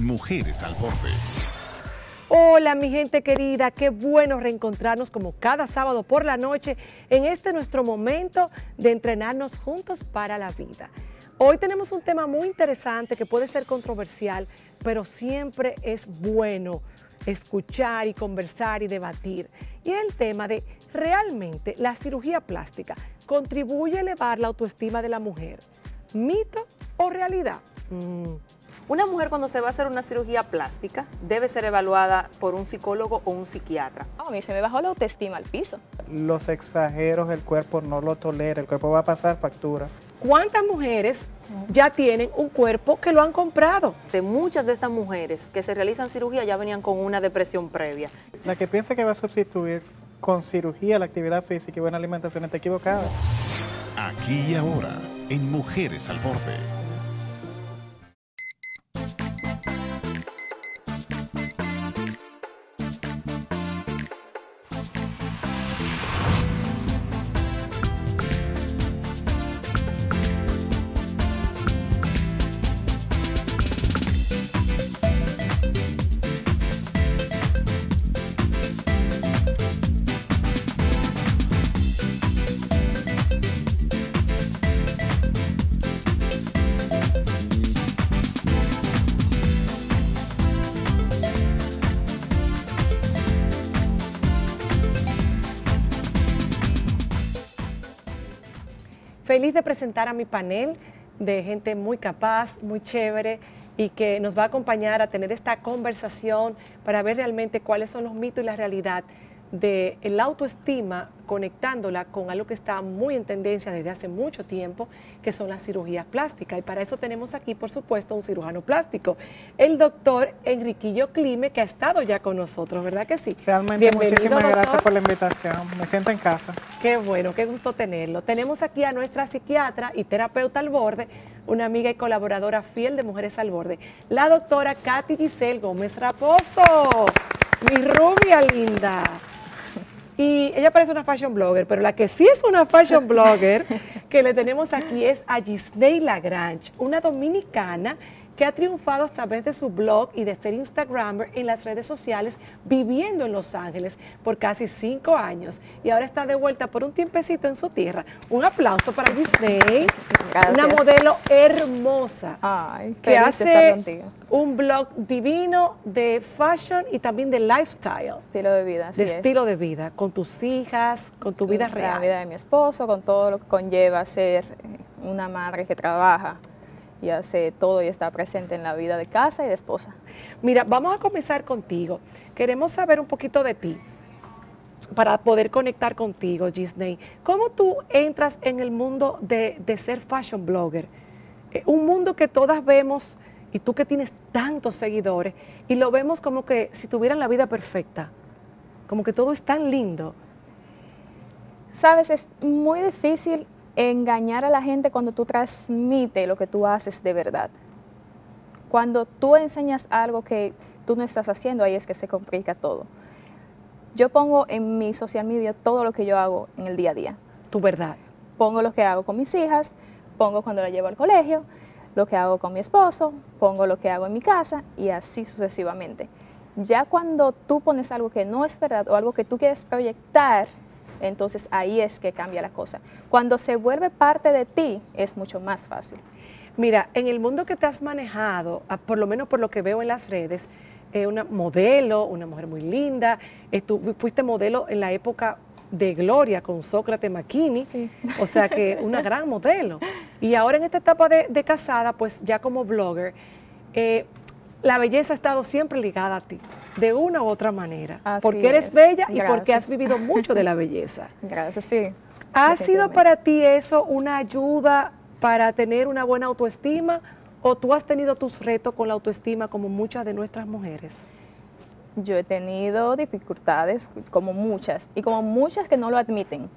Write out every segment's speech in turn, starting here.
Mujeres al Borde. Hola mi gente querida, qué bueno reencontrarnos como cada sábado por la noche en este nuestro momento de entrenarnos juntos para la vida. Hoy tenemos un tema muy interesante que puede ser controversial, pero siempre es bueno escuchar y conversar y debatir. Y el tema de realmente la cirugía plástica contribuye a elevar la autoestima de la mujer. ¿Mito o realidad? Mm. Una mujer cuando se va a hacer una cirugía plástica debe ser evaluada por un psicólogo o un psiquiatra. a mí se me bajó la autoestima al piso. Los exageros el cuerpo no lo tolera, el cuerpo va a pasar factura. ¿Cuántas mujeres ya tienen un cuerpo que lo han comprado? De muchas de estas mujeres que se realizan cirugía ya venían con una depresión previa. La que piensa que va a sustituir con cirugía la actividad física y buena alimentación está equivocada. Aquí y ahora, en Mujeres al Borde. Feliz de presentar a mi panel de gente muy capaz, muy chévere y que nos va a acompañar a tener esta conversación para ver realmente cuáles son los mitos y la realidad de la autoestima conectándola con algo que está muy en tendencia desde hace mucho tiempo, que son las cirugías plásticas. Y para eso tenemos aquí, por supuesto, un cirujano plástico, el doctor Enriquillo Clime, que ha estado ya con nosotros, ¿verdad que sí? Realmente muchísimas gracias por la invitación. Me siento en casa. Qué bueno, qué gusto tenerlo. Tenemos aquí a nuestra psiquiatra y terapeuta al borde, una amiga y colaboradora fiel de Mujeres al Borde, la doctora Katy Giselle Gómez Raposo. Mi rubia linda. Y ella parece una fashion blogger, pero la que sí es una fashion blogger que le tenemos aquí es a Gisney Lagrange, una dominicana que ha triunfado a través de su blog y de ser Instagrammer en las redes sociales, viviendo en Los Ángeles por casi cinco años y ahora está de vuelta por un tiempecito en su tierra. Un aplauso para Disney, una modelo hermosa Ay, que hace un blog divino de fashion y también de lifestyle. Estilo de vida, De estilo de vida, con tus hijas, con tu vida real. La vida de mi esposo, con todo lo que conlleva ser una madre que trabaja y hace todo y está presente en la vida de casa y de esposa. Mira, vamos a comenzar contigo. Queremos saber un poquito de ti para poder conectar contigo, Disney. ¿Cómo tú entras en el mundo de, ser fashion blogger? Eh, un mundo que todas vemos y tú que tienes tantos seguidores y lo vemos como que si tuvieran la vida perfecta, como que todo es tan lindo. Sabes, es muy difícil engañar a la gente cuando tú transmites lo que tú haces de verdad. Cuando tú enseñas algo que tú no estás haciendo, ahí es que se complica todo. Yo pongo en mi social media todo lo que yo hago en el día a día. Tu verdad. Pongo lo que hago con mis hijas, pongo cuando la llevo al colegio, lo que hago con mi esposo, pongo lo que hago en mi casa y así sucesivamente. Ya cuando tú pones algo que no es verdad o algo que tú quieres proyectar entonces ahí es que cambia la cosa. Cuando se vuelve parte de ti es mucho más fácil. Mira, en el mundo que te has manejado, ah, por lo menos por lo que veo en las redes, es una modelo, una mujer muy linda, tú fuiste modelo en la época de gloria con Sócrates McKinney, o sea que una gran modelo. Y ahora en esta etapa de, casada, pues ya como blogger, eh, la belleza ha estado siempre ligada a ti de una u otra manera, porque eres bella y porque has vivido mucho de la belleza. Gracias, sí. ¿Ha sido para ti eso una ayuda para tener una buena autoestima o tú has tenido tus retos con la autoestima como muchas de nuestras mujeres? Yo he tenido dificultades como muchas y como muchas que no lo admiten,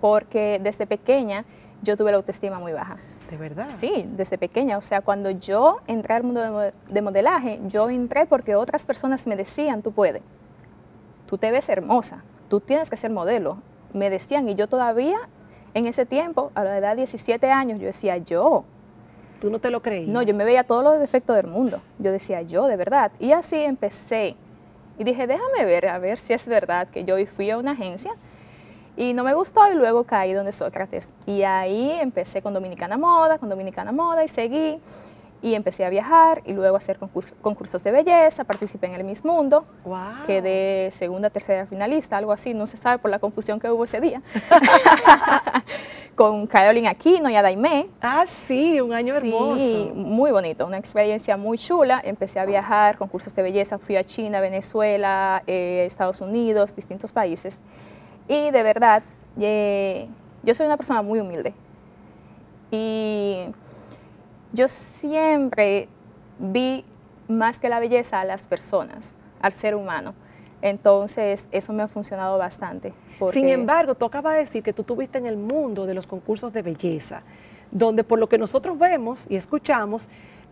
porque desde pequeña yo tuve la autoestima muy baja. ¿De verdad? Sí, desde pequeña. O sea, cuando yo entré al mundo de modelaje, yo entré porque otras personas me decían, tú puedes, tú te ves hermosa, tú tienes que ser modelo. Me decían, y yo todavía en ese tiempo, a la edad de 17 años, yo decía, yo, Tú no te lo creías. No, yo me veía todos los defectos del mundo. Yo decía, yo, de verdad. Y así empecé. Y dije, déjame ver, a ver si es verdad que yo fui a una agencia y no me gustó y luego caí donde Sócrates. Y ahí empecé con Dominicana Moda, con Dominicana Moda y seguí. Y empecé a viajar y luego a hacer concursos de belleza, participé en el Miss Mundo, Wow. quedé segunda, tercera finalista, algo así, no se sabe por la confusión que hubo ese día. con Caroline Aquino y Adaimé. Ah, sí, un año Sí, hermoso. muy bonito, una experiencia muy chula. Empecé a viajar, concursos de belleza, fui a China, Venezuela, eh, Estados Unidos, distintos países. Y de verdad, eh, yo soy una persona muy humilde. Y yo siempre vi más que la belleza a las personas, al ser humano. Entonces, eso me ha funcionado bastante. Sin embargo, tú acabas de decir que tú tuviste en el mundo de los concursos de belleza, donde por lo que nosotros vemos y escuchamos,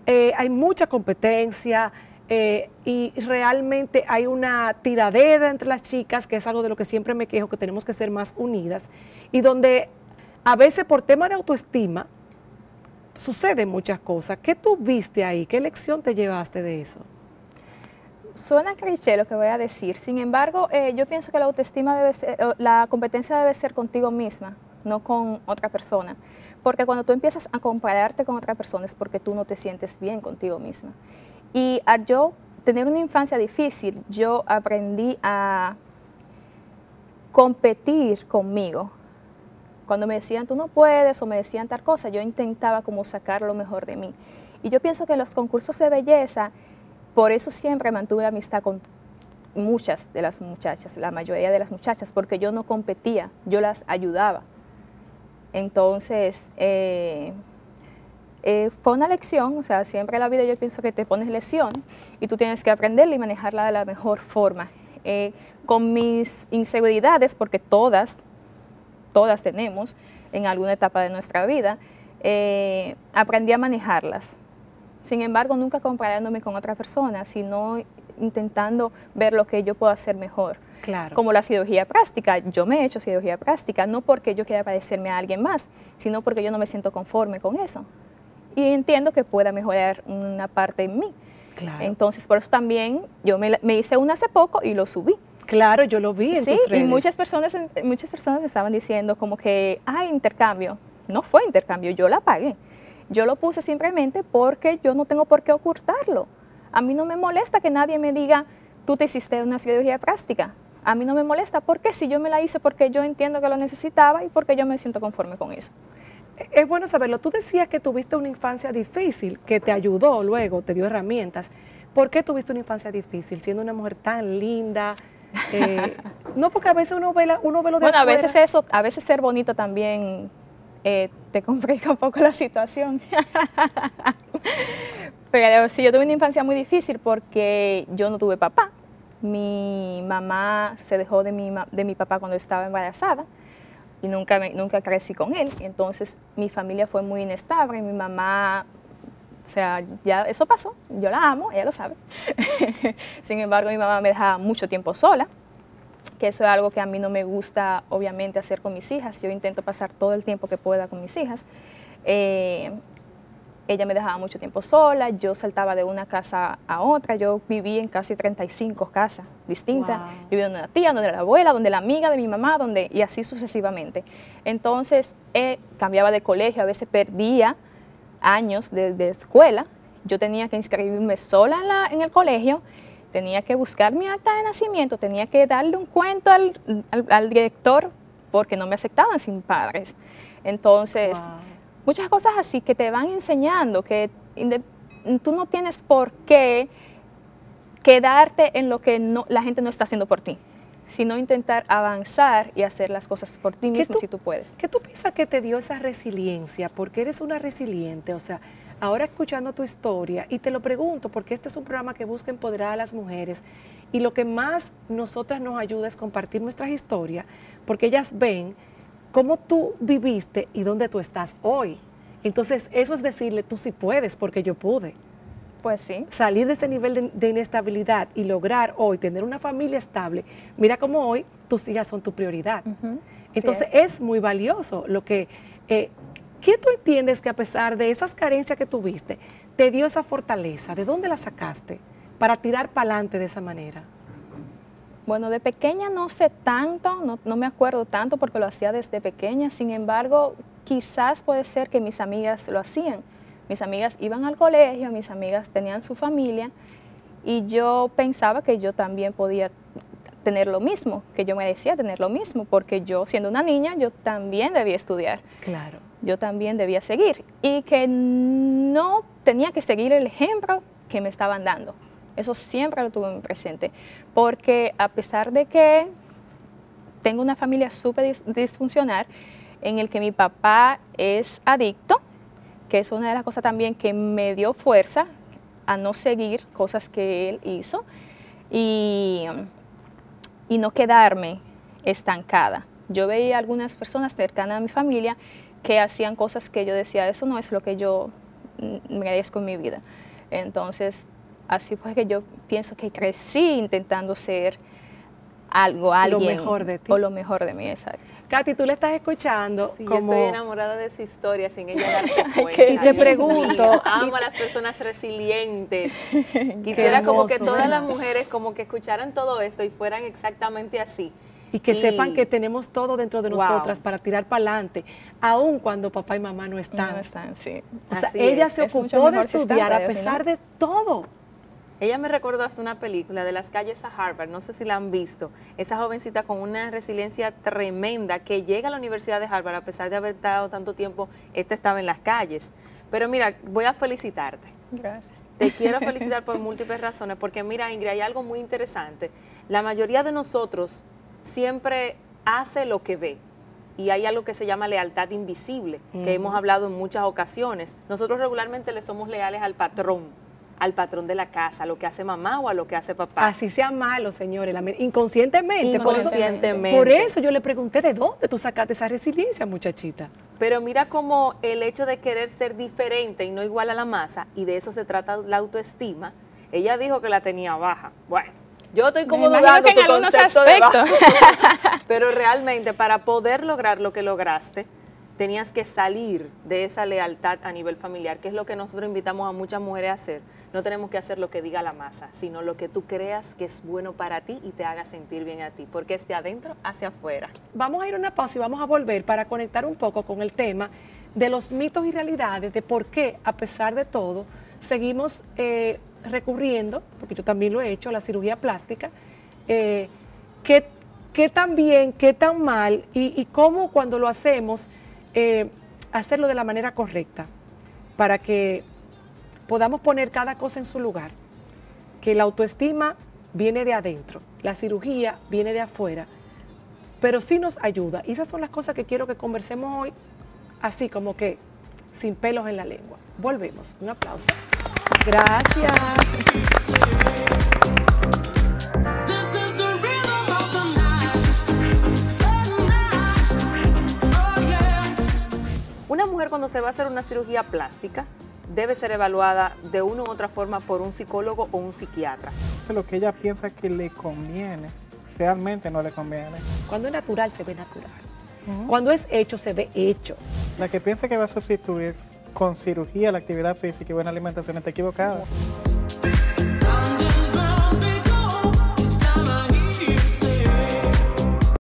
eh, hay mucha competencia eh, y realmente hay una tiradera entre las chicas, que es algo de lo que siempre me quejo, que tenemos que ser más unidas, y donde a veces por tema de autoestima suceden muchas cosas. ¿Qué tú viste ahí? ¿Qué lección te llevaste de eso? Suena cliché lo que voy a decir, sin embargo, eh, yo pienso que la autoestima debe ser, la competencia debe ser contigo misma, no con otra persona. Porque cuando tú empiezas a compararte con otra persona es porque tú no te sientes bien contigo misma. Y al yo tener una infancia difícil, yo aprendí a competir conmigo. Cuando me decían tú no puedes o me decían tal cosa, yo intentaba como sacar lo mejor de mí. Y yo pienso que en los concursos de belleza, por eso siempre mantuve amistad con muchas de las muchachas, la mayoría de las muchachas, porque yo no competía, yo las ayudaba. Entonces, eh, eh, fue una lección, o sea, siempre en la vida yo pienso que te pones lesión y tú tienes que aprenderla y manejarla de la mejor forma. Eh, con mis inseguridades, porque todas, todas tenemos en alguna etapa de nuestra vida, eh, aprendí a manejarlas. Sin embargo, nunca comparándome con otra persona, sino intentando ver lo que yo puedo hacer mejor. Claro. Como la cirugía plástica, yo me he hecho cirugía plástica, no porque yo quiera parecerme a alguien más, sino porque yo no me siento conforme con eso. Y entiendo que pueda mejorar una parte en mí. Claro. Entonces, por eso también yo me, hice una hace poco y lo subí. Claro, yo lo vi en Sí, tus y muchas personas, muchas personas me estaban diciendo como que, ah, intercambio. No fue intercambio, yo la pagué. Yo lo puse simplemente porque yo no tengo por qué ocultarlo. A mí no me molesta que nadie me diga, tú te hiciste una cirugía plástica. A mí no me molesta porque si yo me la hice porque yo entiendo que lo necesitaba y porque yo me siento conforme con eso. Es bueno saberlo. Tú decías que tuviste una infancia difícil, que te ayudó luego, te dio herramientas. ¿Por qué tuviste una infancia difícil, siendo una mujer tan linda? Eh, no, porque a veces uno ve, la- uno ve lo de Bueno, a veces eso, a veces ser bonito también eh, te complica un poco la situación. Pero sí, yo tuve una infancia muy difícil porque yo no tuve papá. Mi mamá se dejó de mi, de mi papá cuando estaba embarazada nunca, nunca crecí con él. Entonces mi familia fue muy inestable. Mi mamá, o sea, ya eso pasó. Yo la amo, ella lo sabe. Sin embargo, mi mamá me dejaba mucho tiempo sola que eso es algo que a mí no me gusta, obviamente, hacer con mis hijas. Yo intento pasar todo el tiempo que pueda con mis hijas. Eh, ella me dejaba mucho tiempo sola, yo saltaba de una casa a otra, yo viví en casi 35 casas distintas, Wow. viví donde la tía, donde la abuela, donde la amiga de mi mamá, donde, y así sucesivamente. Entonces, eh, cambiaba de colegio, a veces perdía años de, de escuela, yo tenía que inscribirme sola en, la- en el colegio, tenía que buscar mi acta de nacimiento, tenía que darle un cuento al, al- al director porque no me aceptaban sin padres. Entonces, Wow. Muchas cosas así que te van enseñando que tú no tienes por qué quedarte en lo que no- la gente no está haciendo por ti, sino intentar avanzar y hacer las cosas por ti ¿Qué mismo tú- si tú puedes. ¿Qué tú piensas que te dio esa resiliencia? Porque eres una resiliente, o sea, ahora escuchando tu historia, y te lo pregunto porque este es un programa que busca empoderar a las mujeres, y lo que más nosotras nos ayuda es compartir nuestras historias, porque ellas ven cómo tú viviste y dónde tú estás hoy. Entonces, eso es decirle, tú sí puedes, porque yo pude. Pues sí. Salir de ese nivel de, de inestabilidad y lograr hoy tener una familia estable. Mira cómo hoy tus hijas son tu prioridad. Entonces Sí es. muy valioso lo que, eh, ¿Qué tú entiendes que a pesar de esas carencias que tuviste, te dio esa fortaleza? ¿De dónde la sacaste para tirar para adelante de esa manera? Bueno, de pequeña no sé tanto, no, no, me acuerdo tanto porque lo hacía desde pequeña, sin embargo, quizás puede ser que mis amigas lo hacían. Mis amigas iban al colegio, mis amigas tenían su familia y yo pensaba que yo también podía tener lo mismo, que yo merecía tener lo mismo, porque yo siendo una niña, yo también debía estudiar. Claro. Yo también debía seguir y que no tenía que seguir el ejemplo que me estaban dando. Eso siempre lo tuve presente, porque a pesar de que tengo una familia súper disfuncional, en el que mi papá es adicto, que es una de las cosas también que me dio fuerza a no seguir cosas que él hizo y, y no quedarme estancada. Yo veía algunas personas cercanas a mi familia que hacían cosas que yo decía, eso no es lo que yo merezco en mi vida. Entonces, así fue que yo pienso que crecí intentando ser algo, alguien. Lo mejor de ti. O lo mejor de mí, exacto. Katy, tú le estás escuchando. Sí, como... yo estoy enamorada de su historia sin ella darse cuenta. y te pregunto. amo a las personas resilientes. Quisiera como que todas las mujeres como que escucharan todo esto y fueran exactamente así. Y que y... sepan que tenemos todo dentro de nosotras wow. para tirar para adelante, aun cuando papá y mamá no están. No están, sí. O sea, así ella es. se ocupó de estudiar a pesar de todo. Ella me recordó hace una película de las calles a Harvard, no sé si la han visto, esa jovencita con una resiliencia tremenda que llega a la Universidad de Harvard a pesar de haber estado tanto tiempo, esta estaba en las calles. Pero mira, voy a felicitarte. Gracias. Te quiero felicitar por múltiples razones, porque mira, Ingrid, hay algo muy interesante. La mayoría de nosotros siempre hace lo que ve. Y hay algo que se llama lealtad invisible, uh -huh. que hemos hablado en muchas ocasiones. Nosotros regularmente le somos leales al patrón al patrón de la casa, a lo que hace mamá o a lo que hace papá. Así sea malo, señores, inconscientemente. Inconscientemente. Por eso, por eso yo le pregunté de dónde tú sacaste esa resiliencia, muchachita. Pero mira como el hecho de querer ser diferente y no igual a la masa, y de eso se trata la autoestima, ella dijo que la tenía baja. Bueno, yo estoy como Me dudando que en tu concepto de baja. Pero realmente para poder lograr lo que lograste, tenías que salir de esa lealtad a nivel familiar, que es lo que nosotros invitamos a muchas mujeres a hacer. No tenemos que hacer lo que diga la masa, sino lo que tú creas que es bueno para ti y te haga sentir bien a ti, porque es de adentro hacia afuera. Vamos a ir a una pausa y vamos a volver para conectar un poco con el tema de los mitos y realidades, de por qué, a pesar de todo, seguimos eh, recurriendo, porque yo también lo he hecho, a la cirugía plástica, eh, qué, qué tan bien, qué tan mal y, y cómo cuando lo hacemos, eh, hacerlo de la manera correcta, para que podamos poner cada cosa en su lugar, que la autoestima viene de adentro, la cirugía viene de afuera, pero sí nos ayuda. Y esas son las cosas que quiero que conversemos hoy, así como que sin pelos en la lengua. Volvemos. Un aplauso. Gracias. Mujer cuando se va a hacer una cirugía plástica debe ser evaluada de una u otra forma por un psicólogo o un psiquiatra. Lo que ella piensa que le conviene, realmente no le conviene. Cuando es natural, se ve natural. Uh -huh. Cuando es hecho, se ve hecho. La que piensa que va a sustituir con cirugía la actividad física y buena alimentación está equivocada.